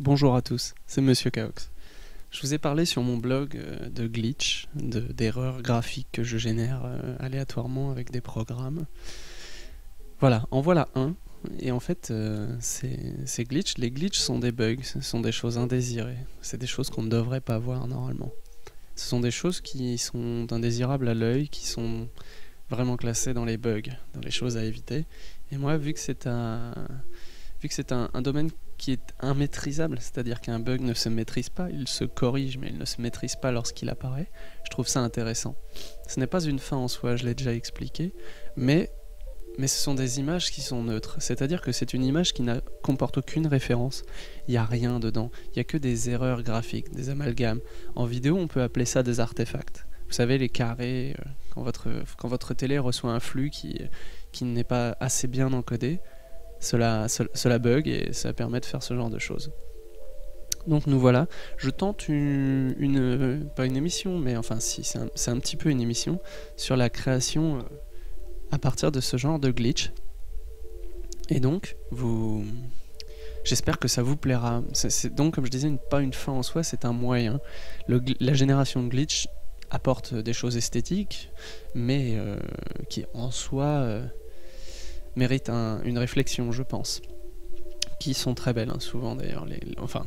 Bonjour à tous, c'est Monsieur Kaox. Je vous ai parlé sur mon blog euh, de glitch, d'erreurs graphiques que je génère euh, aléatoirement avec des programmes. Voilà, en voilà un. Et en fait, euh, ces, glitches, les glitches sont des bugs, ce sont des choses indésirées. C'est des choses qu'on ne devrait pas voir normalement. Ce sont des choses qui sont indésirables à l'œil, qui sont vraiment classées dans les bugs, dans les choses à éviter. Et moi, vu que c'est un, vu que c'est un, domaine qui est immaîtrisable, c'est-à-dire qu'un bug ne se maîtrise pas, il se corrige, mais il ne se maîtrise pas lorsqu'il apparaît, je trouve ça intéressant. Ce n'est pas une fin en soi, je l'ai déjà expliqué, mais, mais ce sont des images qui sont neutres, c'est-à-dire que c'est une image qui ne comporte aucune référence, il n'y a rien dedans, il n'y a que des erreurs graphiques, des amalgames. En vidéo, on peut appeler ça des artefacts. Vous savez, les carrés, euh, quand votre, quand votre télé reçoit un flux qui, qui n'est pas assez bien encodé, cela, bug et ça permet de faire ce genre de choses. Donc nous voilà, je tente une, pas une émission, mais enfin si, c'est un, petit peu une émission sur la création euh, à partir de ce genre de glitch. Et donc, vous, j'espère que ça vous plaira. C'est donc, comme je disais, pas une fin en soi, c'est un moyen. la génération de glitch apporte des choses esthétiques, mais euh, qui en soi euh, mérite une réflexion, je pense. Qui sont très belles, hein, souvent d'ailleurs. Les, enfin,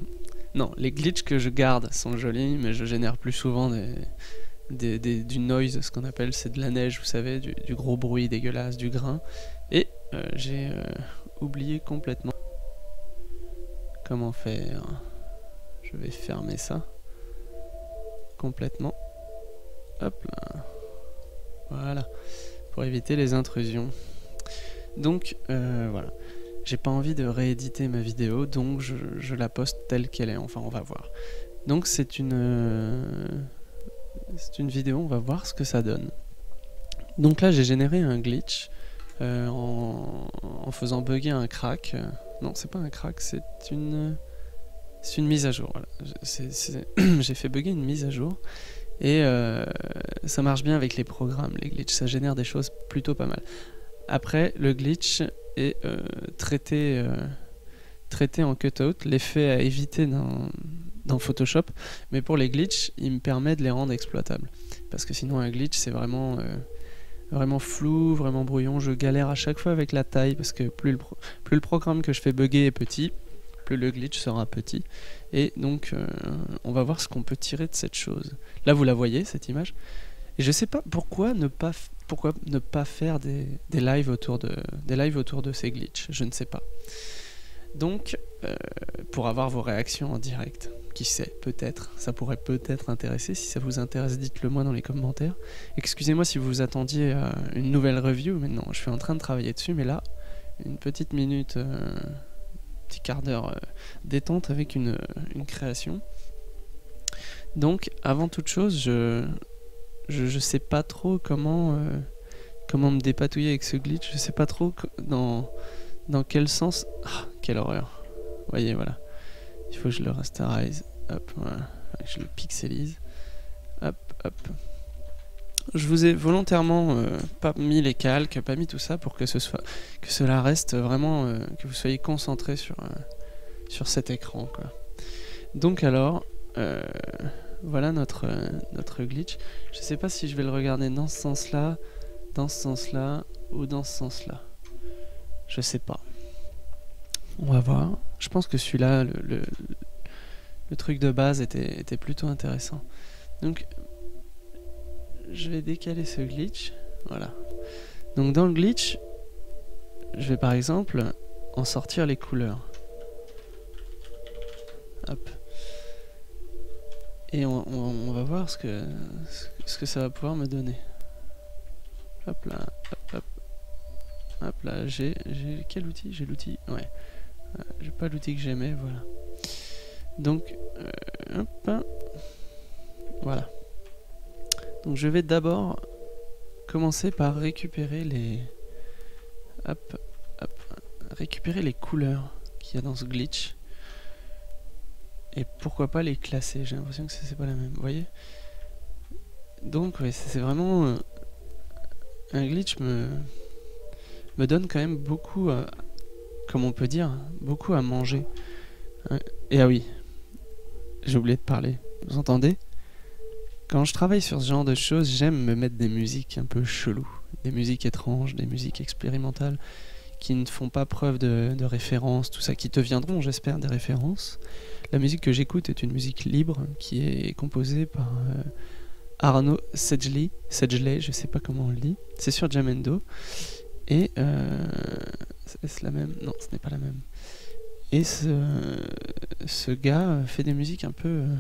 non, les glitches que je garde sont jolis, mais je génère plus souvent du noise, ce qu'on appelle, c'est de la neige, vous savez, du, gros bruit dégueulasse, du grain. Et euh, j'ai euh, oublié complètement comment faire. Je vais fermer ça complètement. Hop là. Voilà. Pour éviter les intrusions. Donc euh, voilà, j'ai pas envie de rééditer ma vidéo, donc je, la poste telle qu'elle est. Enfin, on va voir. Donc c'est une, euh, c'est une vidéo, on va voir ce que ça donne. Donc là, j'ai généré un glitch euh, en, faisant bugger un crack. Non, c'est pas un crack, c'est une, c'est une mise à jour. j'ai fait bugger une mise à jour. Et ça marche bien avec les programmes, les glitches, ça génère des choses plutôt pas mal. Après, le glitch est euh, traité, euh, traité en cutout, l'effet à éviter dans, dans, Photoshop. Mais pour les glitches, il me permet de les rendre exploitables. Parce que sinon, un glitch, c'est vraiment, euh, vraiment flou, vraiment brouillon. Je galère à chaque fois avec la taille, parce que plus le, plus le programme que je fais bugger est petit, plus le glitch sera petit. Et donc, on va voir ce qu'on peut tirer de cette chose. Là, vous la voyez, cette image. Et je sais pas pourquoi ne pas pourquoi ne pas faire des, lives autour de, ces glitches? Je ne sais pas. Donc, euh, pour avoir vos réactions en direct, qui sait, peut-être, ça pourrait peut-être intéresser. Si ça vous intéresse, dites-le moi dans les commentaires. Excusez-moi si vous attendiez à une nouvelle review, mais non, je suis en train de travailler dessus, mais là, une petite minute, euh, petit quart d'heure euh, détente avec une, une création. Donc, avant toute chose, je, je, sais pas trop comment, euh, comment me dépatouiller avec ce glitch. Je sais pas trop dans, dans quel sens. Ah, quelle horreur. Vous voyez, voilà. Il faut que je le rasterise. Hop, voilà. Je le pixelise. Hop, hop. Je vous ai volontairement euh, pas mis les calques, pas mis tout ça pour que ce soit que cela reste vraiment euh, que vous soyez concentré sur sur cet écran quoi. Donc alors voilà notre, euh, notre glitch. Je sais pas si je vais le regarder dans ce sens-là, dans ce sens-là ou dans ce sens-là. Je sais pas. On va voir. Je pense que celui-là, le, le, truc de base était, était plutôt intéressant. Donc, je vais décaler ce glitch. Voilà. Donc dans le glitch, je vais par exemple en sortir les couleurs. Hop. Et on, va voir ce que, ce que ça va pouvoir me donner. Hop là, hop, hop. Hop là, j'ai quel outil? J'ai l'outil, ouais. Euh, j'ai pas l'outil que j'aimais, voilà. Donc, euh, hop. Voilà. Donc je vais d'abord commencer par récupérer les... Hop, hop. Récupérer les couleurs qu'il y a dans ce glitch. Et pourquoi pas les classer? J'ai l'impression que c'est pas la même. Vous voyez? Donc, ouais, c'est vraiment. Euh, un glitch me, me donne quand même beaucoup, comme on peut dire, beaucoup à manger. Et ah oui, j'ai oublié de parler. Vous entendez? Quand je travaille sur ce genre de choses, j'aime me mettre des musiques un peu cheloues, des musiques étranges, des musiques expérimentales qui ne font pas preuve de, de référence, tout ça, qui te viendront, j'espère, des références. La musique que j'écoute est une musique libre qui est composée par euh, Arnaud Sedgley, Sedgley, je sais pas comment on le dit. C'est sur Jamendo. Et euh, est-ce la même? Non, ce n'est pas la même. Et ce, ce gars fait des musiques un peu, euh,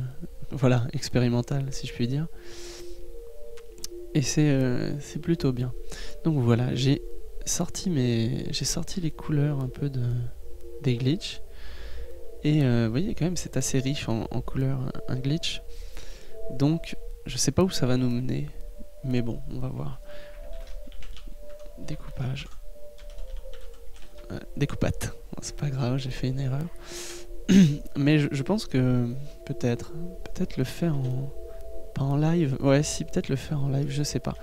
voilà, expérimentales, si je puis dire. Et c'est euh, c'est plutôt bien. Donc voilà, j'ai sorti mes, j'ai sorti les couleurs un peu de des glitches. Et euh, vous voyez quand même c'est assez riche en, couleurs un glitch. Donc je sais pas où ça va nous mener, mais bon, on va voir. Découpage. Euh, découpate. C'est pas grave, j'ai fait une erreur. mais je, je pense que peut-être, peut-être le faire en pas en live. Ouais, si peut-être le faire en live, je sais pas.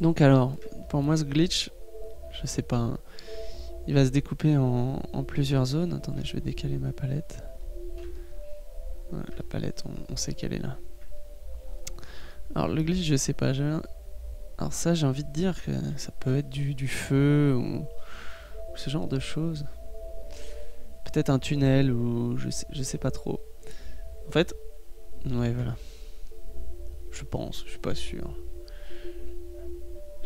Donc alors, pour moi ce glitch, je sais pas. hein. Il va se découper en, plusieurs zones. Attendez, je vais décaler ma palette. La palette, on, sait qu'elle est là. Alors le glitch, je sais pas. Alors ça, j'ai envie de dire que ça peut être du, feu ou, ou ce genre de choses. Peut-être un tunnel ou je sais, je sais pas trop. En fait, ouais, voilà. Je pense, je suis pas sûr.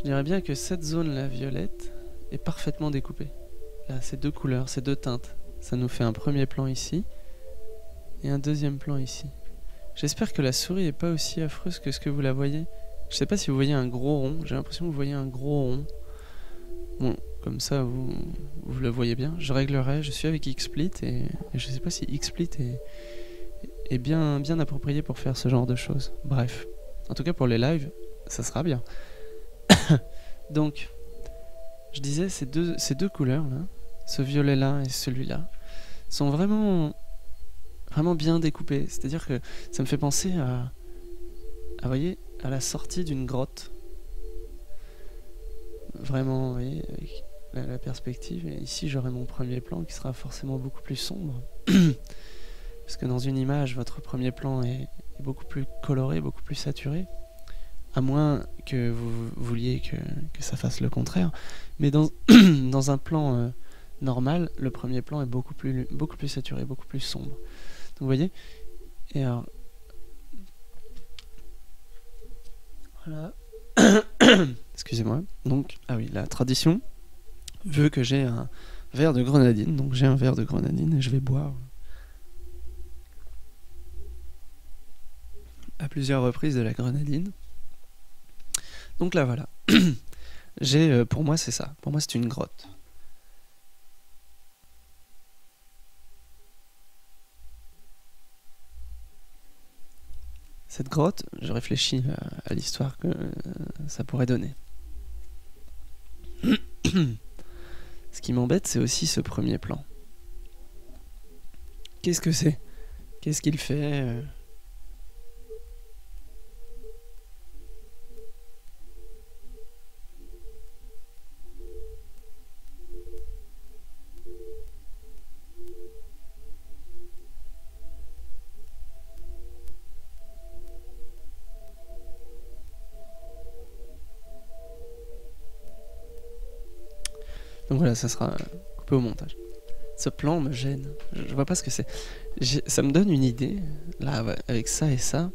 Je dirais bien que cette zone-là, violette, est parfaitement découpée. Là, ces deux couleurs, ces deux teintes. Ça nous fait un premier plan ici et un deuxième plan ici. J'espère que la souris est pas aussi affreuse que ce que vous la voyez. Je sais pas si vous voyez un gros rond. J'ai l'impression que vous voyez un gros rond. Bon, comme ça vous, vous le voyez bien. Je réglerai. Je suis avec XSplit et, et je sais pas si XSplit est, est bien, bien approprié pour faire ce genre de choses. Bref. En tout cas pour les lives, ça sera bien. Donc, je disais, ces deux, couleurs là, ce violet là et celui-là, sont vraiment, bien découpés. C'est-à-dire que ça me fait penser à, voyez, à la sortie d'une grotte. Vraiment, vous voyez, avec la, perspective. Et ici, j'aurai mon premier plan qui sera forcément beaucoup plus sombre. Parce que dans une image, votre premier plan est beaucoup plus coloré, beaucoup plus saturé. À moins que vous vouliez que, ça fasse le contraire. Mais dans, dans un plan euh, normal, le premier plan est beaucoup plus, beaucoup plus saturé, beaucoup plus sombre. Donc vous voyez? Et alors... Voilà. Excusez-moi. Donc, ah oui, la tradition veut que j'ai un verre de grenadine. Donc j'ai un verre de grenadine et je vais boire à plusieurs reprises de la grenadine. Donc là voilà. j'ai euh, pour moi c'est ça. Pour moi c'est une grotte. Cette grotte, je réfléchis à, à l'histoire que euh, ça pourrait donner. Ce qui m'embête, c'est aussi ce premier plan. Qu'est-ce que c'est? Qu'est-ce qu'il fait Donc voilà, ça sera coupé au montage. Ce plan me gêne. Je, vois pas ce que c'est. Ça me donne une idée, là, avec ça et ça.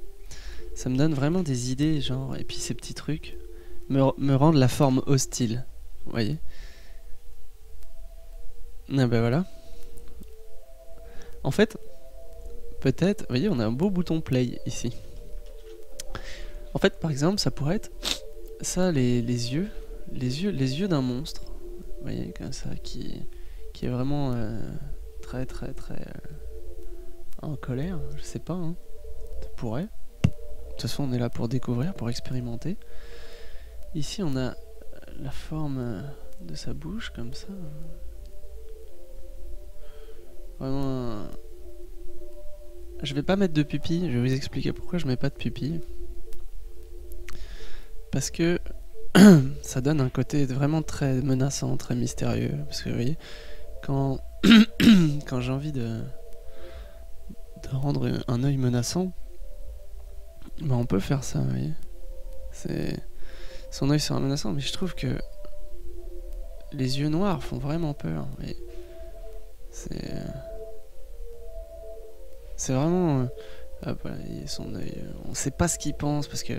Ça me donne vraiment des idées, genre, et puis ces petits trucs me, rendent la forme hostile. Vous voyez Ah ben voilà. En fait, peut-être, vous voyez, on a un beau bouton play ici. En fait, par exemple, ça pourrait être ça, les yeux, les yeux, les yeux d'un monstre. Vous voyez, comme ça, qui, qui est vraiment euh, très, très, très euh, en colère. Je sais pas, hein. Ça pourrait. De toute façon, on est là pour découvrir, pour expérimenter. Ici, on a la forme euh, de sa bouche, comme ça. Vraiment. Je vais pas mettre de pupille, je vais vous expliquer pourquoi je mets pas de pupille. Parce que ça donne un côté vraiment très menaçant, très mystérieux. Parce que vous voyez, quand, quand j'ai envie de, rendre un œil menaçant, bah on peut faire ça, vous voyez. C'est son œil sera menaçant, mais je trouve que les yeux noirs font vraiment peur. C'est c'est vraiment euh, hop, voilà, son œil. On sait pas ce qu'il pense parce que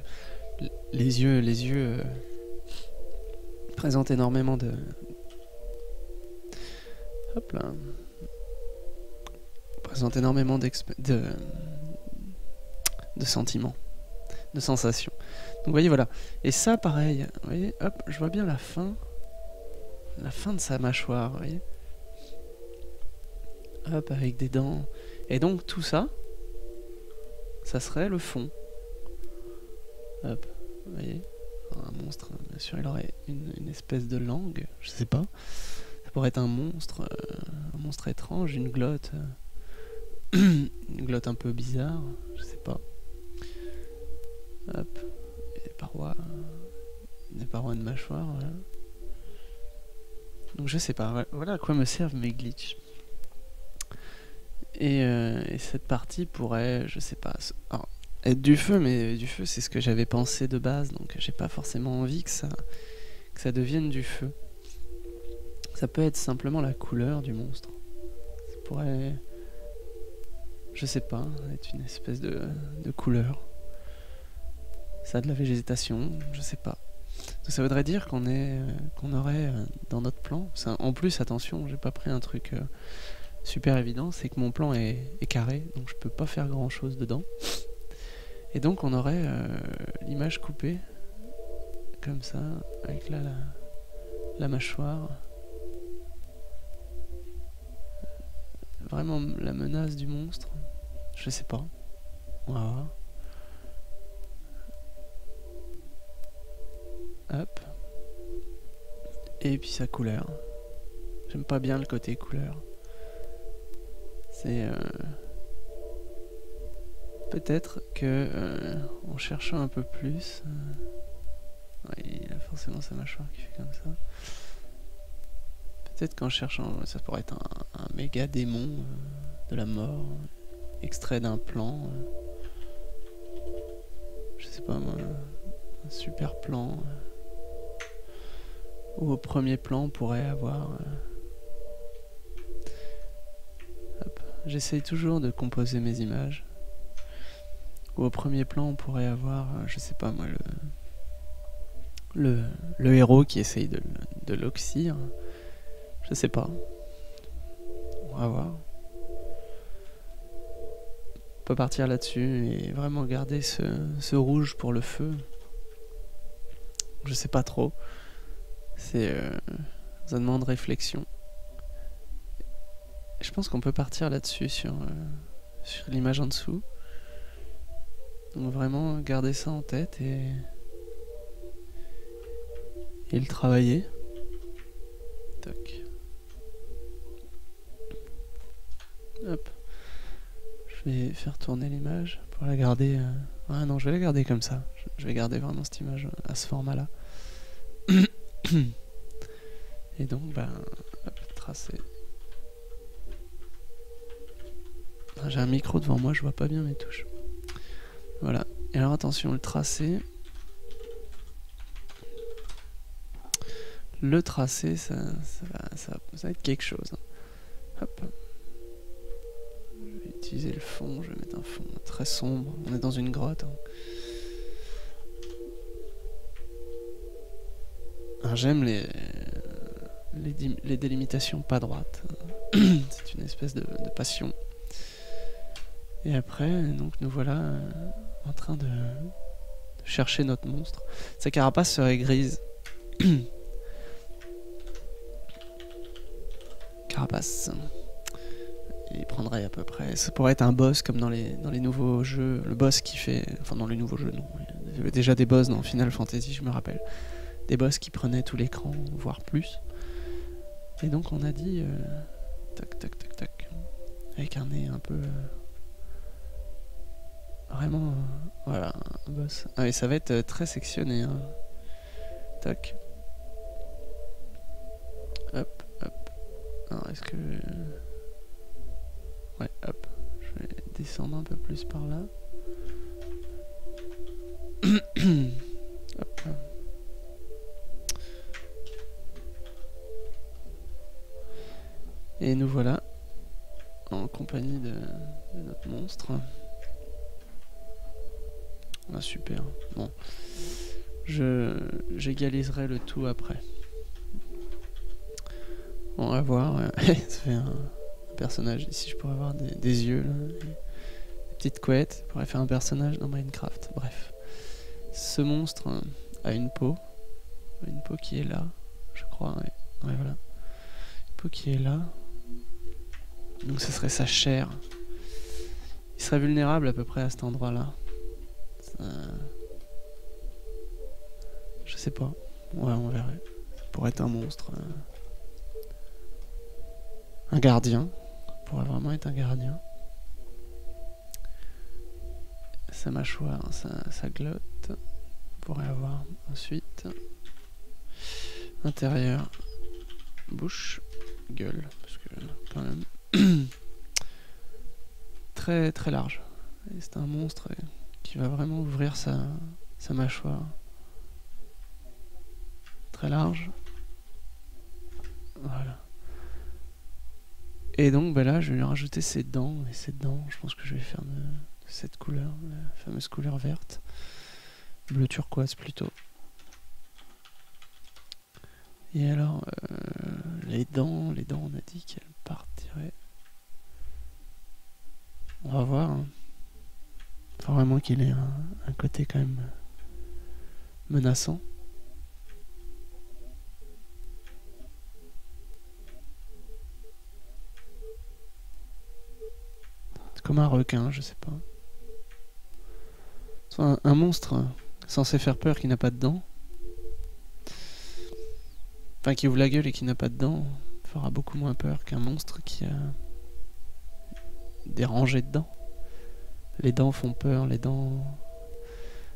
les yeux, les yeux présentent énormément de hop là présentent énormément de de sentiments, de sensations. Donc vous voyez, voilà. Et ça, pareil, vous voyez, hop, je vois bien la fin. La fin de sa mâchoire, vous voyez. Hop, avec des dents. Et donc tout ça, ça serait le fond. Hop, vous voyez. Un monstre, bien sûr, il aurait une, espèce de langue, je sais pas. Ça pourrait être un monstre, euh, un monstre étrange, une glotte. Euh, une glotte un peu bizarre, je sais pas. Hop parois, des parois de mâchoire. Voilà. Donc je sais pas, voilà à quoi me servent mes glitches. Et, euh, cette partie pourrait, je sais pas, être du feu, mais du feu c'est ce que j'avais pensé de base, donc j'ai pas forcément envie que ça, devienne du feu. Ça peut être simplement la couleur du monstre. Ça pourrait, je sais pas, être une espèce de, couleur ça de la végétation, je sais pas. ça voudrait dire qu'on est, euh, qu'on aurait euh, dans notre plan. en plus, attention, j'ai pas pris un truc euh, super évident, c'est que mon plan est, carré, donc je peux pas faire grand chose dedans. Et donc on aurait l'image coupée comme ça, avec là la, la mâchoire. Vraiment la menace du monstre. Je sais pas. On va voir. Hop. Et puis sa couleur. J'aime pas bien le côté couleur. C'est... Euh, peut-être que euh, en cherchant un peu plus... Euh, il a forcément sa mâchoire qui fait comme ça. Peut-être qu'en cherchant... Ça pourrait être un, méga démon de la mort. Extrait d'un plan. je sais pas moi. Un super plan ou au premier plan on pourrait avoir... Euh, J'essaye toujours de composer mes images. Ou au premier plan on pourrait avoir, euh, je sais pas moi, le, le, héros qui essaye de, de l'oxyre. Je sais pas. On va voir. On peut partir là-dessus et vraiment garder ce, rouge pour le feu. Je sais pas trop. C'est euh, un moment de réflexion. Je pense qu'on peut partir là-dessus sur, euh, sur l'image en dessous. Donc vraiment garder ça en tête et, le travailler. Toc. Hop. Je vais faire tourner l'image pour la garder. Euh... Ah non, je vais la garder comme ça. Je vais garder vraiment cette image à ce format-là. Et donc, ben, tracer. Ah, j'ai un micro devant moi, je vois pas bien mes touches. Voilà. Et alors attention, le tracé. Le tracé, ça, va, être quelque chose. Hein. Hop. Je vais utiliser le fond, je vais mettre un fond très sombre. On est dans une grotte. Hein. J'aime les, les, délimitations pas droites. C'est une espèce de, passion. Et après, donc nous voilà euh, en train de, chercher notre monstre. Sa carapace serait grise. carapace. Il prendrait à peu près. Ça pourrait être un boss comme dans les, nouveaux jeux. Le boss qui fait. Enfin, dans les nouveaux jeux, non. Il y avait déjà des boss dans Final Fantasy, je me rappelle des boss qui prenaient tout l'écran, voire plus. Et donc on a dit euh, tac tac tac tac avec un nez un peu vraiment euh, voilà un boss. Ah et ça va être très sectionné. Hein. Tac. Hop hop. Alors est-ce que ouais hop je vais descendre un peu plus par là. Hop. Et nous voilà en compagnie de notre monstre. Ah, super. Bon. Je j'égaliserai le tout après. On va voir. Ça fait un, personnage. Ici, je pourrais avoir des, yeux. Là, des petites couettes. Je pourrais faire un personnage dans Minecraft. Bref. Ce monstre euh, a une peau. Une peau qui est là. Je crois. Ouais voilà. Une peau qui est là. Donc ce serait sa chair. Il serait vulnérable à peu près à cet endroit-là. Ça- Je sais pas. Ouais, on verrait. Ça pourrait être un monstre. euh. Un gardien. Ça pourrait vraiment être un gardien. Sa mâchoire, sa, glotte. On pourrait avoir ensuite. Intérieur. Bouche. Gueule. Parce que quand même. très très large. C'est un monstre euh, qui va vraiment ouvrir sa, sa mâchoire. Très large. Voilà. Et donc bah là, je vais lui rajouter ses dents. Et ses dents, je pense que je vais faire de, cette couleur, la fameuse couleur verte. Bleu turquoise plutôt. Et alors, euh, les dents, les dents, on a dit qu'elles partiraient. On va voir. Hein. Faut vraiment qu'il ait un, côté quand même menaçant. C'est comme un requin, je sais pas. Un, un monstre censé faire peur qui n'a pas de dents. Enfin, qui ouvre la gueule et qui n'a pas de dents fera beaucoup moins peur qu'un monstre qui a des rangées de dents. Les dents font peur, les dents.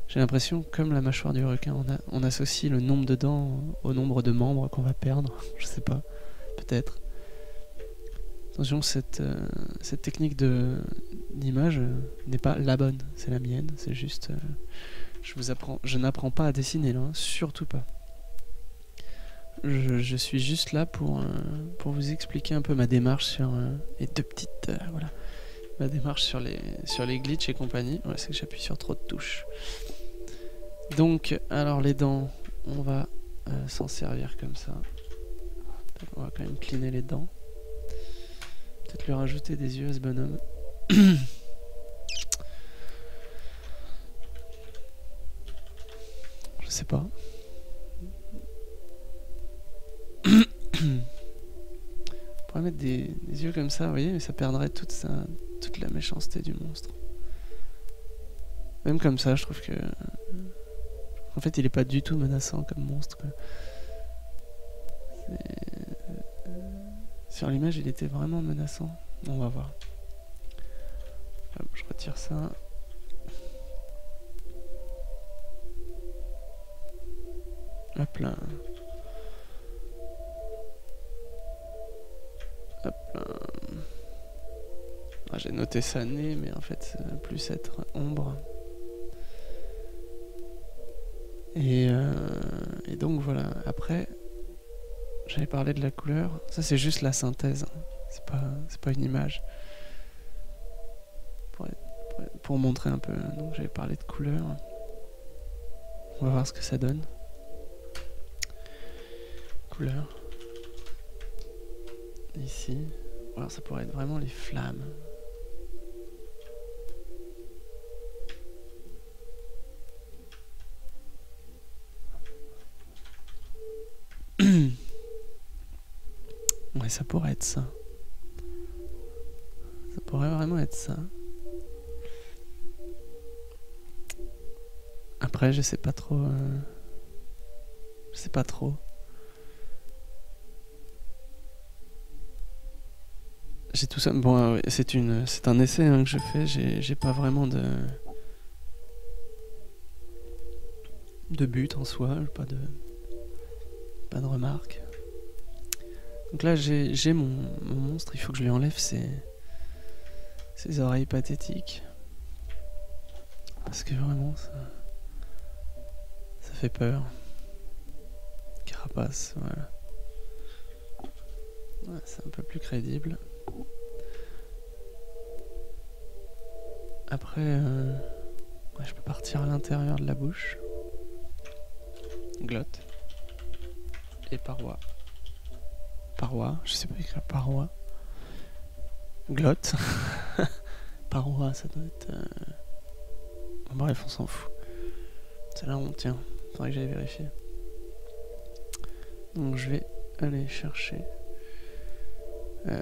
J'ai l'impression, comme la mâchoire du requin, on, associe le nombre de dents au nombre de membres qu'on va perdre. Je sais pas, peut-être. Attention, cette, euh, technique d'image euh, n'est pas la bonne, c'est la mienne. C'est juste, euh, je vous apprends, je n'apprends pas à dessiner hein, surtout pas. Je, suis juste là pour, vous expliquer un peu ma démarche sur les deux petites. voilà. Ma démarche sur les, sur les glitches et compagnie. Ouais, c'est que j'appuie sur trop de touches. Donc, alors les dents, on va euh, s'en servir comme ça. On va quand même cleaner les dents. Peut-être lui rajouter des yeux à ce bonhomme. Je sais pas. On pourrait mettre des, des yeux comme ça, vous voyez, mais ça perdrait toute, sa, toute la méchanceté du monstre. Même comme ça, je trouve que. En fait, il est pas du tout menaçant comme monstre. Sur l'image, il était vraiment menaçant. On va voir. Je retire ça. Hop là. Hop là. J'ai noté ça nez, mais en fait, ça va plus être ombre. Et, euh, et donc voilà. Après, j'avais parlé de la couleur. Ça, c'est juste la synthèse. hein. C'est pas, pas une image. Pour, pour- pour montrer un peu. hein. Donc, j'avais parlé de couleur. On va voir ce que ça donne. Couleur. Ici. Alors, ça pourrait être vraiment les flammes. Ça pourrait être ça. Ça pourrait vraiment être ça. Après, je sais pas trop. euh, Je sais pas trop. J'ai tout ça. Bon, euh, c'est une, c'est un essai hein, que je fais. J'ai, pas vraiment de de but en soi. Pas de pas de remarques. Donc là, j'ai, mon, mon monstre. Il faut que je lui enlève ses oreilles pathétiques. Parce que vraiment, ça, ça fait peur. Carapace, voilà. c'est un peu plus crédible. Après, euh, je peux partir à l'intérieur de la bouche. Glotte. Et paroi. Paroi, je sais pas écrire paroi. Glotte. paroi, ça doit être. Euh, bref, on s'en fout. C'est là où on tient. Faudrait que j'aille vérifier. Donc je vais aller chercher. Euh...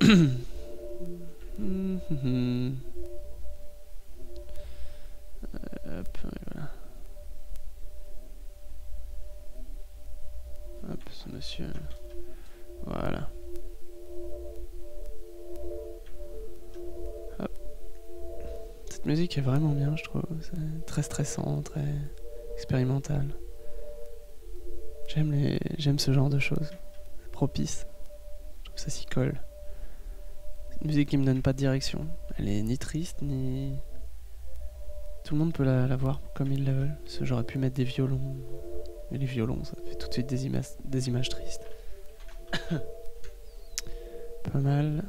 C'est très stressant, très expérimental. J'aime les, j'aime ce genre de choses. Propice. Je trouve ça s'y colle. Une musique qui me donne pas de direction. Elle est ni triste ni. Tout le monde peut la, voir comme ils la veulent. J'aurais pu mettre des violons. Mais les violons, ça fait tout de suite des images tristes. pas mal.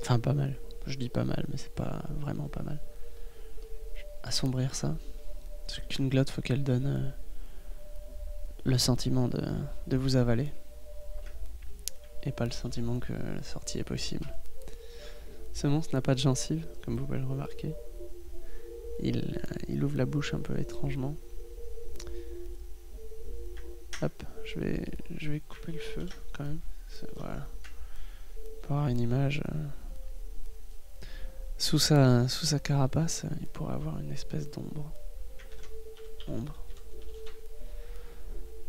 Enfin, pas mal. Je dis pas mal, mais c'est pas vraiment pas mal. Assombrir ça. Qu'une glotte, faut qu'elle donne euh, le sentiment de, vous avaler. Et pas le sentiment que la sortie est possible. Ce monstre n'a pas de gencive, comme vous pouvez le remarquer. Il, euh, il, ouvre la bouche un peu étrangement. Hop, je vais, je vais couper le feu quand même. Voilà. Pour avoir une image. Euh, sous, sa, sous sa carapace, il pourrait avoir une espèce d'ombre. Ombre.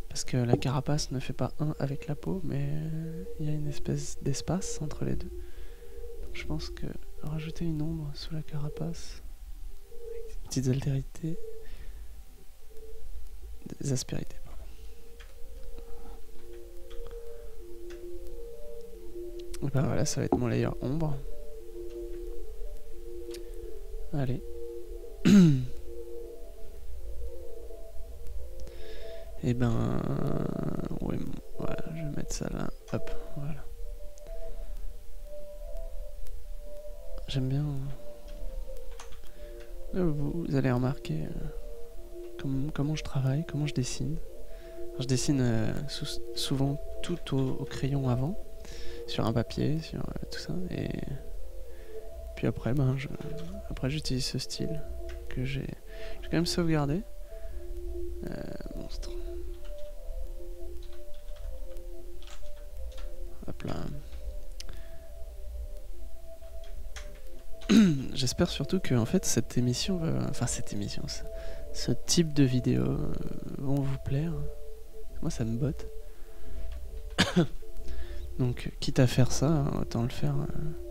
Parce que la carapace ne fait pas un avec la peau, mais il y a une espèce d'espace entre les deux. Je pense que rajouter une ombre sous la carapace, avec des petites altérités, des aspérités, ben voilà, ça va être mon layer ombre. Allez. Et ben, ouais, voilà, je vais mettre ça là. Hop, voilà. J'aime bien. Euh, vous, allez remarquer euh, comment je travaille, comment je dessine. je dessine euh, souvent tout au, crayon avant, sur un papier, sur tout ça. Et puis après, ben, après j'utilise ce style que j'ai quand même sauvegardé. monstre. Hop là. J'espère surtout que en fait cette émission, enfin cette émission, ce, type de vidéo euh, vont vous plaire. Moi ça me botte. Donc quitte à faire ça, autant le faire. Euh,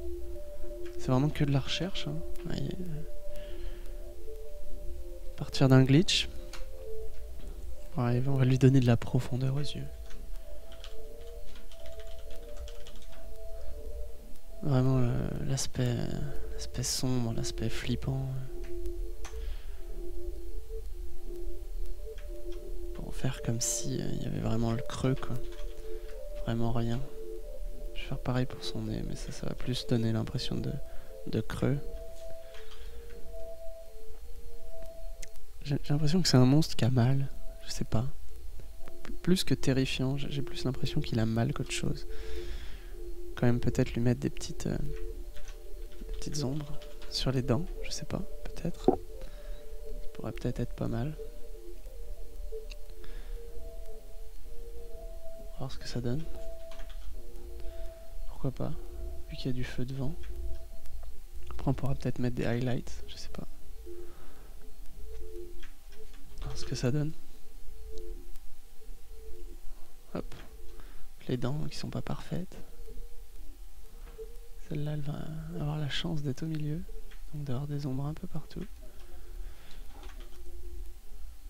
c'est vraiment que de la recherche. Hein. Partir d'un glitch. on va lui donner de la profondeur aux yeux. Vraiment l'aspect l'aspect sombre, l'aspect flippant. Pour faire comme si euh, il y avait vraiment le creux quoi. Vraiment rien. Je vais faire pareil pour son nez, mais ça, ça va plus donner l'impression de, de creux. J'ai l'impression que c'est un monstre qui a mal. Je sais pas. Plus que terrifiant, j'ai plus l'impression qu'il a mal qu'autre chose. Quand même peut-être lui mettre des petites... Euh, petites ombres sur les dents, je sais pas, peut-être. Ça pourrait peut-être être pas mal. voir ce que ça donne. Pourquoi pas, vu qu'il y a du feu devant. On pourra peut-être mettre des highlights, je sais pas. ce que ça donne. Hop. Les dents qui sont pas parfaites. Celle-là, elle va avoir la chance d'être au milieu, donc d'avoir des ombres un peu partout.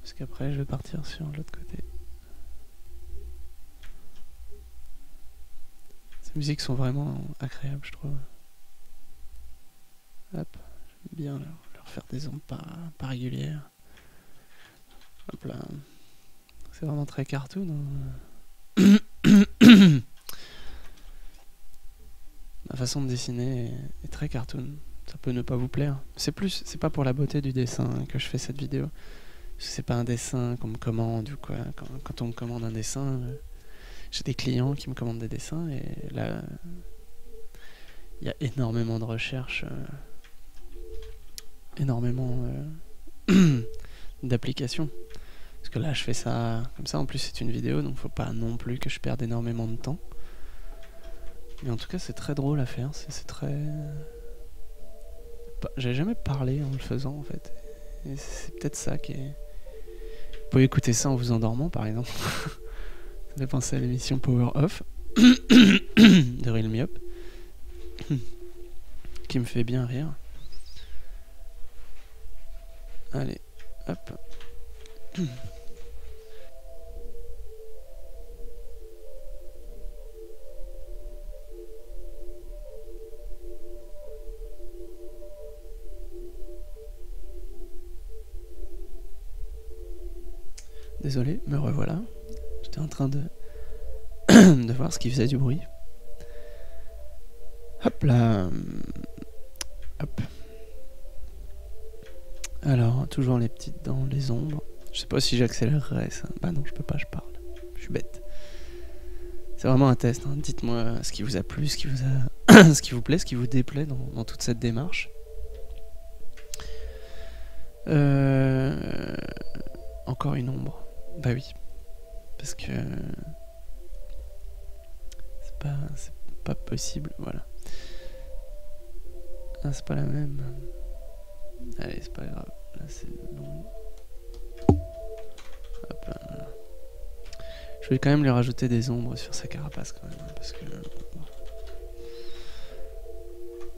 Parce qu'après, je vais partir sur l'autre côté. Ces musiques sont vraiment agréables, je trouve. J'aime bien leur, faire des ondes pas, régulières. C'est vraiment très cartoon. Hein. Ma façon de dessiner est, très cartoon. Ça peut ne pas vous plaire. C'est plus, c'est pas pour la beauté du dessin que je fais cette vidéo. C'est pas un dessin qu'on me commande ou quoi. Quand, on me commande un dessin, euh, j'ai des clients qui me commandent des dessins et là, il y a énormément de recherches, euh, énormément euh, d'applications. Parce que là, je fais ça comme ça. En plus, c'est une vidéo, donc faut pas non plus que je perde énormément de temps. Mais en tout cas, c'est très drôle à faire. C'est très. J'ai jamais parlé en le faisant, en fait. Et c'est peut-être ça qui est. Vous pouvez écouter ça en vous endormant, par exemple. ça fait penser à l'émission Power Off de Real Myop. qui me fait bien rire. Allez, hop. Désolé, me revoilà. J'étais en train de, de voir ce qui faisait du bruit. Hop là. Hop. Alors, toujours les petites dents, les ombres. Je sais pas si j'accélérerai ça. Bah non, je peux pas, je parle. Je suis bête. C'est vraiment un test. Hein. Dites-moi ce qui vous a plu, ce qui vous plaît, ce qui vous déplaît dans, dans toute cette démarche. Euh... Encore une ombre. Bah oui. Parce que c'est pas, c'est pas possible. Voilà. Ah, c'est pas la même. Allez, c'est pas grave. Là, c'est long. Hop là, Je vais quand même lui rajouter des ombres sur sa carapace quand même. Hein, parce que.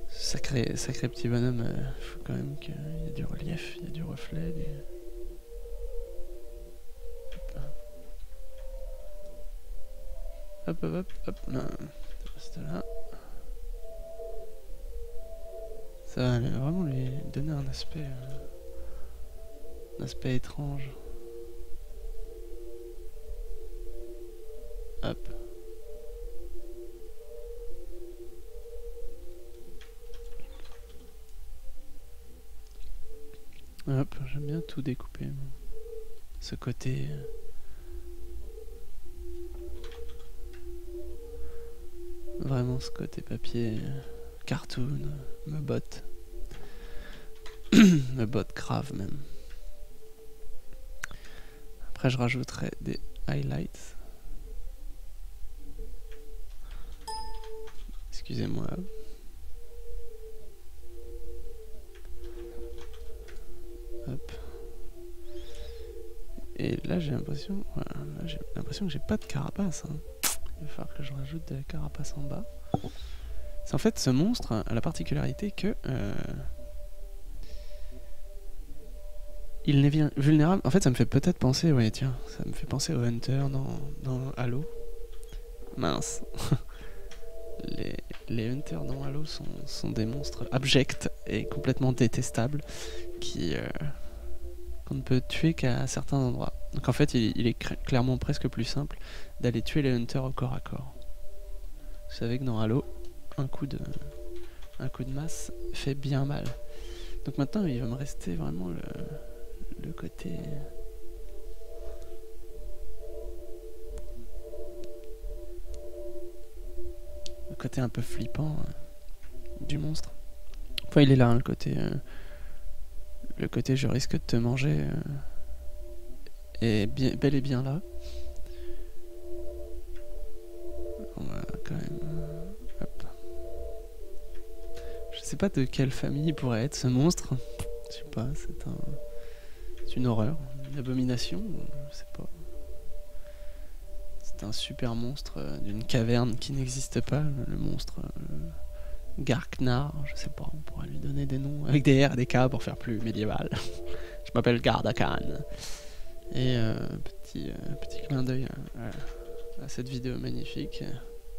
Sacré, sacré petit bonhomme, il euh, faut quand même qu'il y ait du relief, il y a du reflet. Du... Hop, hop, hop, hop, là. Reste là. Ça va vraiment lui donner un aspect... Euh, aspect étrange. Hop. Hop, j'aime bien tout découper. Ce côté... Euh, Vraiment ce côté papier, cartoon, me botte. me botte grave même. Après je rajouterai des highlights. Excusez-moi. Et là j'ai l'impression, j'ai l'impression que j'ai pas de carapace. Hein. Il va falloir que je rajoute de la carapace en bas. C'est en fait ce monstre a la particularité que euh, il n'est vulnérable. En fait, ça me fait peut-être penser, ouais, tiens, ça me fait penser au Hunter dans, dans Halo. Mince. les, les Hunters dans Halo sont, sont, des monstres abjects et complètement détestables qui euh, qu'on ne peut tuer qu'à certains endroits. Donc en fait, il, est clairement presque plus simple d'aller tuer les hunters au corps à corps. Vous savez que dans Halo, un coup de, un coup de masse fait bien mal. Donc maintenant, il va me rester vraiment le, le côté... Le côté un peu flippant euh, du monstre. Enfin, il est là, hein, le côté... Euh, le côté je risque de te manger euh, est bien, bel et bien là. On va quand même. Sais pas de quelle famille pourrait être ce monstre. Je sais pas, c'est un. C'est une horreur, une abomination, je sais pas. C'est un super monstre euh, d'une caverne qui n'existe pas, le monstre. Garknar, je sais pas, on pourrait lui donner des noms avec des R et des K pour faire plus médiéval. je m'appelle Gardakan. Et euh, petit, euh, petit clin d'œil à, cette vidéo magnifique euh,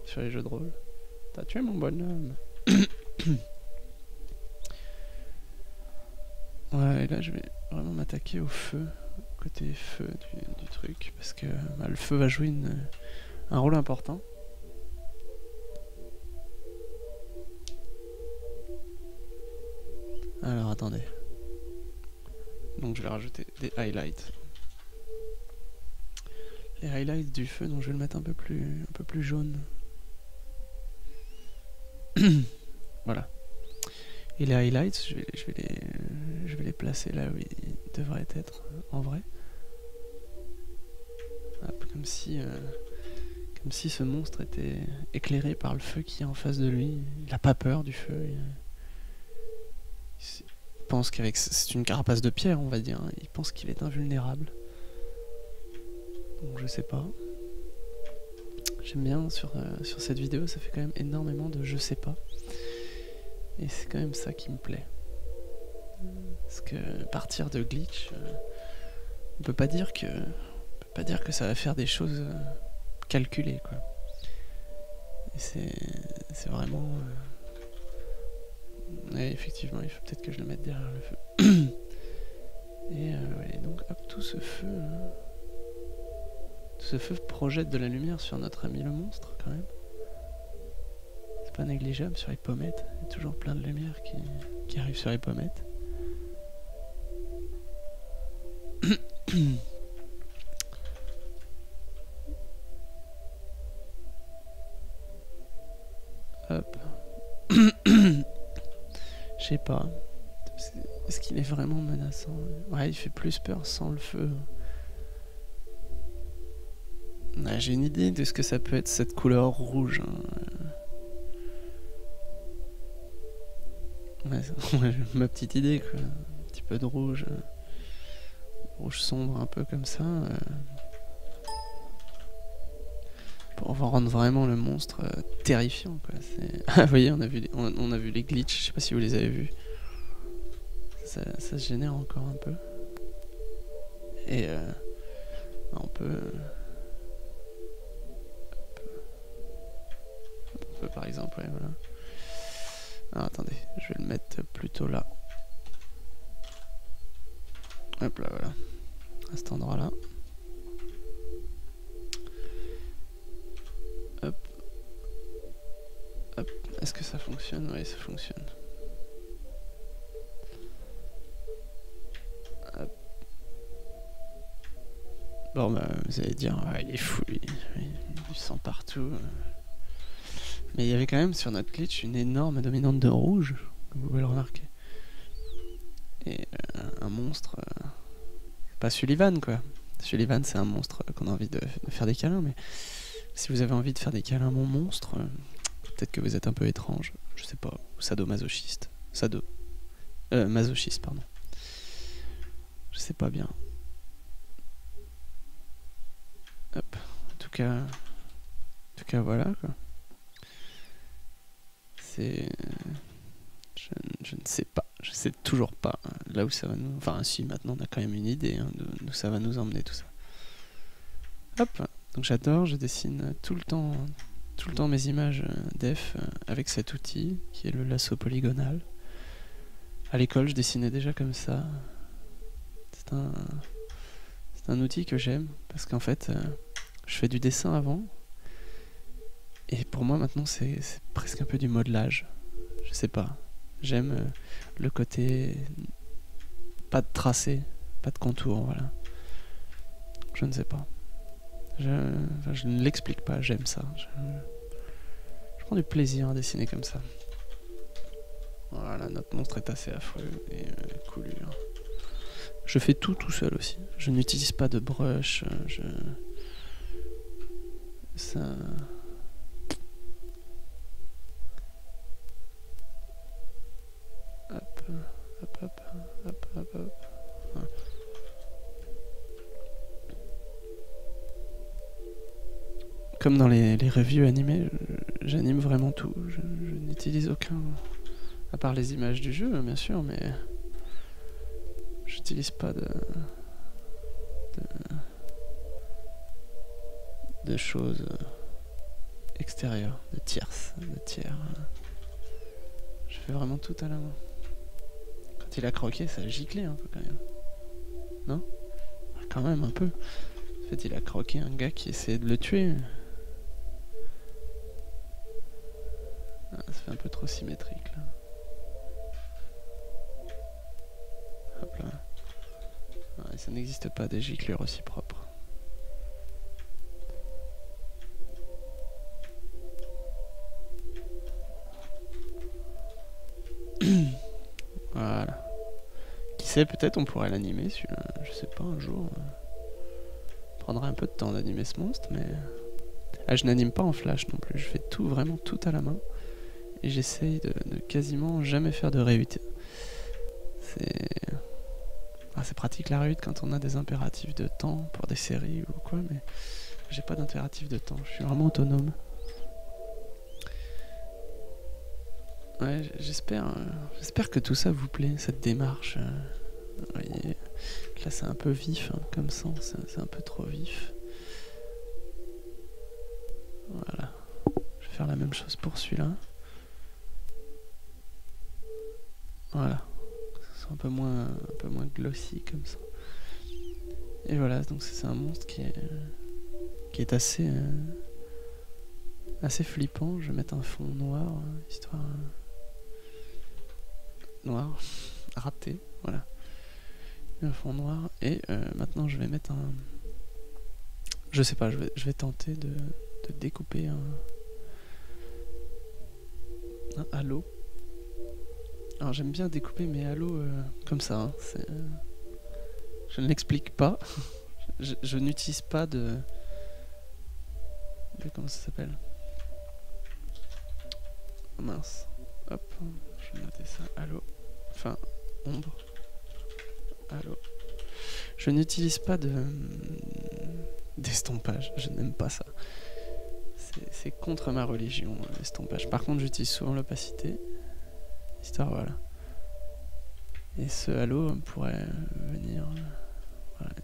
sur les jeux de rôle. T'as tué mon bonhomme. Ouais, et là je vais vraiment m'attaquer au feu, côté feu du, truc, parce que bah, le feu va jouer un rôle important. Alors attendez. Donc je vais rajouter des highlights. Les highlights du feu, donc je vais le mettre un peu plus, un peu plus jaune. voilà. Et les highlights, je vais, je, vais les, je vais les placer là où ils devraient être en vrai. comme si, euh, comme si ce monstre était éclairé par le feu qui est en face de lui. Il n'a pas peur du feu. Il pense qu'avec c'est une carapace de pierre, on va dire. Hein. Il pense qu'il est invulnérable. Donc je sais pas. J'aime bien sur, euh, sur cette vidéo, ça fait quand même énormément de je sais pas. Et c'est quand même ça qui me plaît. Parce que partir de glitch, euh, on peut pas dire que on peut pas dire que ça va faire des choses euh, calculées quoi. C'est vraiment effectivement, il faut peut-être que je le mette derrière le feu. Et euh, donc hop, tout ce feu... Hein. tout ce feu projette de la lumière sur notre ami le monstre, quand même. C'est pas négligeable sur les pommettes. Il y a toujours plein de lumière qui, qui arrive sur les pommettes. Hop. Je sais pas. Est-ce qu'il est vraiment menaçant? Ouais, il fait plus peur sans le feu. J'ai une idée de ce que ça peut être cette couleur rouge. Hein. Ouais, ma petite idée, quoi. Un petit peu de rouge. Rouge sombre, un peu comme ça. Euh. Pour rendre vraiment le monstre euh, terrifiant, quoi. Ah, vous voyez, on a, vu les, on, glitches, je sais pas si vous les avez vus. Ça, se génère encore un peu. Et euh, on peut... On peut par exemple, ouais, voilà. Attendez, je vais le mettre plutôt là. Hop là, voilà. À cet endroit-là. Est-ce que ça fonctionne? Oui, ça fonctionne. Bon, bah, vous allez dire, il est fou, il, il, sent partout. Mais il y avait quand même sur notre glitch une énorme dominante de rouge, comme vous pouvez le remarquer. Et euh, un monstre. Euh, Sullivan, quoi. Sullivan, c'est un monstre qu'on a envie de, faire des câlins, mais si vous avez envie de faire des câlins mon monstre, Peut-être que vous êtes un peu étrange, je sais pas, sadomasochiste. Sado. Euh, masochiste, pardon. Je sais pas bien. Hop. En tout cas. En tout cas, voilà quoi. C'est. Je, ne sais pas. Je sais toujours pas hein, là où ça va nous. Enfin, si, maintenant on a quand même une idée hein, d'où ça va nous emmener tout ça. Hop. Donc j'adore, je dessine tout le temps tout le temps mes images euh, def euh, avec cet outil qui est le lasso polygonal. À l'école, je dessinais déjà comme ça. C'est un, c'est un outil que j'aime parce qu'en fait, euh, je fais du dessin avant. Et pour moi, maintenant, c'est, presque un peu du modelage. Je sais pas. J'aime le côté. Pas de tracé, pas de contour, voilà. Je ne sais pas. Je, je ne l'explique pas, j'aime ça. Je, prends du plaisir à dessiner comme ça. Voilà, notre monstre est assez affreux et euh, coulure. Je fais tout tout seul aussi. Je n'utilise pas de brush. Euh, je... Ça... Hop, hop, hop, hop, hop. Comme dans les, les reviews animées, j'anime vraiment tout. Je, n'utilise aucun. À part les images du jeu, bien sûr, mais. J'utilise pas de. de. choses extérieures, de tierces, de tiers. Je fais vraiment tout à la main. Il a croqué, ça a giclé un peu quand même. Non? Quand même un peu. En fait, il a croqué un gars qui essayait de le tuer. Ah, ça fait un peu trop symétrique là. Hop là. ça n'existe pas des giclures aussi peut-être on pourrait l'animer, je sais pas, un jour. Euh, prendra un peu de temps d'animer ce monstre, mais... Ah, je n'anime pas en flash non plus, je fais tout, vraiment tout à la main. Et j'essaye de, quasiment jamais faire de réhute. C'est... Ah, c'est pratique la réhute quand on a des impératifs de temps pour des séries ou quoi, mais j'ai pas d'impératif de temps, je suis vraiment autonome. Ouais, j'espère, euh, j'espère que tout ça vous plaît, cette démarche. Euh, voyez, là c'est un peu vif hein, comme ça, c'est un peu trop vif. Voilà. Je vais faire la même chose pour celui-là. Voilà. C'est un peu moins, un peu moins glossy comme ça. Et voilà, donc c'est un monstre qui est, qui est assez, euh, assez flippant. Je vais mettre un fond noir, histoire noir, raté, voilà. Un fond noir. Et euh, maintenant je vais mettre un... Je sais pas, je vais, je vais tenter de, découper un... un halo. Alors j'aime bien découper mes halos euh, comme ça. Hein. Euh, je ne l'explique pas. je, n'utilise pas de... de... Comment ça s'appelle? Mince. Hop, je vais noter ça. Halo. Enfin, ombre. Allô. Je n'utilise pas de d'estompage. Je n'aime pas ça. C'est contre ma religion, l'estompage. Par contre, j'utilise souvent l'opacité. Histoire, voilà. Et ce halo pourrait venir.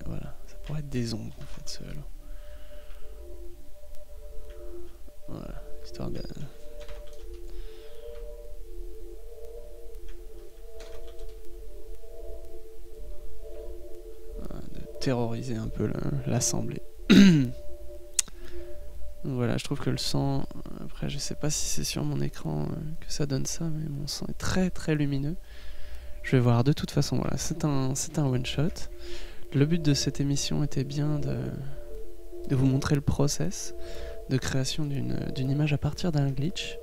Voilà, ça pourrait être des ombres en fait, ce halo. Voilà, histoire de. Terroriser un peu l'assemblée. voilà, je trouve que le sang, après je sais pas si c'est sur mon écran euh, que ça donne ça, mais mon sang est très très lumineux. Je vais voir de toute façon, voilà, c'est un, un one shot. Le but de cette émission était bien de, de vous montrer le process de création d'une image à partir d'un glitch.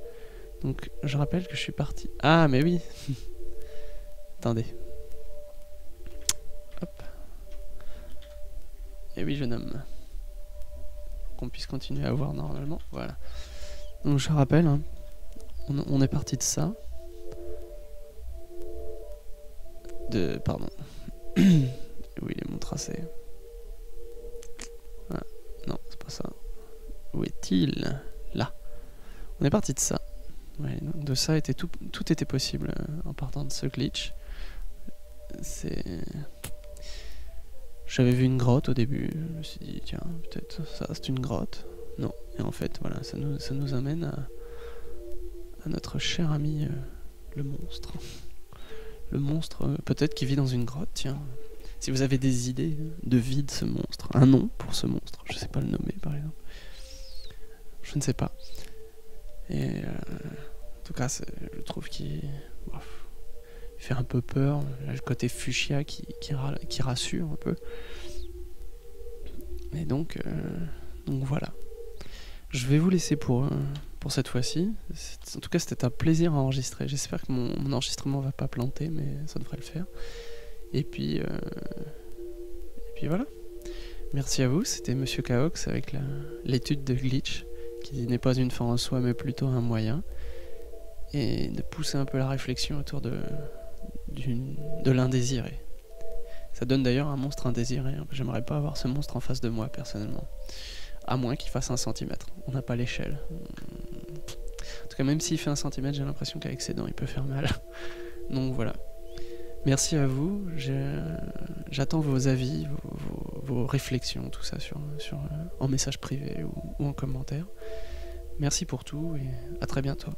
Donc je rappelle que je suis parti... Ah mais oui Attendez, Et eh oui, jeune homme. Qu'on puisse continuer à voir normalement. Voilà. Donc je rappelle, hein, on, est parti de ça. De. Pardon. Où il est mon tracé ah, Non, c'est pas ça. Où est-il? Là. On est parti de ça. de ça était tout, tout était possible euh, en partant de ce glitch. C'est j'avais vu une grotte au début, je me suis dit, tiens, peut-être ça c'est une grotte. Non, et en fait, voilà, ça nous, ça nous amène à, notre cher ami euh, le monstre. Le monstre, euh, peut-être qui vit dans une grotte, tiens. Si vous avez des idées de vie de ce monstre, un nom pour ce monstre, je sais pas le nommer par exemple. Je ne sais pas. Et euh, en tout cas, je trouve qu'il fait un peu peur. le côté fuchsia qui, qui, rassure un peu. Et donc, euh, donc voilà. Je vais vous laisser pour, euh, pour cette fois-ci. En tout cas, c'était un plaisir à enregistrer. J'espère que mon, mon, enregistrement va pas planter, mais ça devrait le faire. Et puis, euh, et puis voilà. Merci à vous. C'était Monsieur Kaox avec l'étude de glitch, qui n'est pas une fin en soi, mais plutôt un moyen. Et de pousser un peu la réflexion autour de, de l'indésiré. Ça donne d'ailleurs un monstre indésiré. Hein. J'aimerais pas avoir ce monstre en face de moi personnellement. À moins qu'il fasse un centimètre. On n'a pas l'échelle. En tout cas, même s'il fait un centimètre, j'ai l'impression qu'avec ses dents, il peut faire mal. Donc voilà. Merci à vous. J'attends vos avis, vos, réflexions, tout ça euh, en message privé ou en commentaire. Merci pour tout et à très bientôt.